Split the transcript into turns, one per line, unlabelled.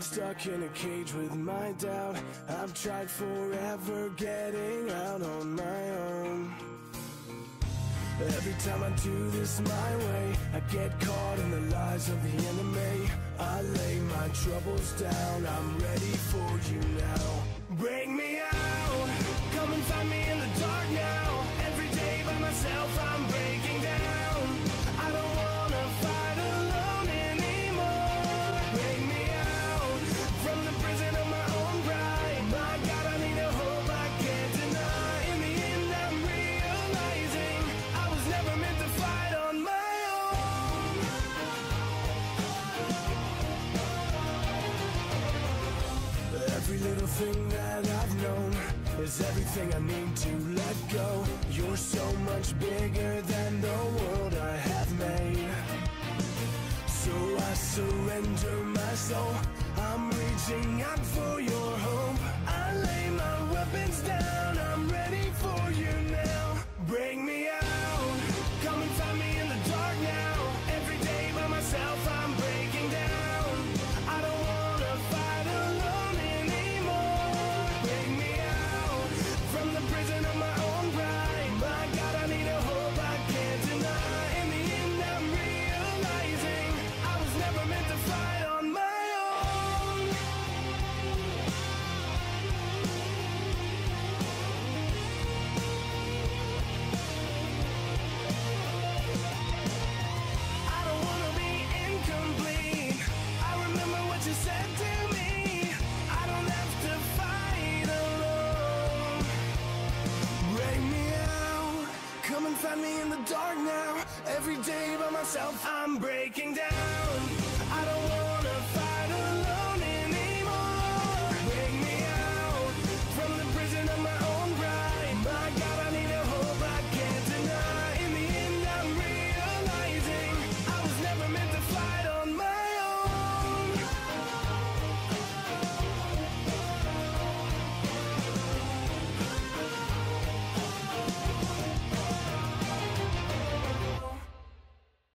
been stuck in a cage with my doubt. I've tried forever getting out on my own. Every time I do this my way, I get caught in the lies of the enemy. I lay my troubles down, I'm ready for you now. Bring me out, come and find me in the dark now. Every day by myself, I'm breaking little thing that I've known is everything I need to let go. You're so much bigger than the world I have made. So I surrender my soul. I'm reaching out for your hope. I lay my weapons down. I'm ready find me in the dark now. Every day by myself, I'm breaking down.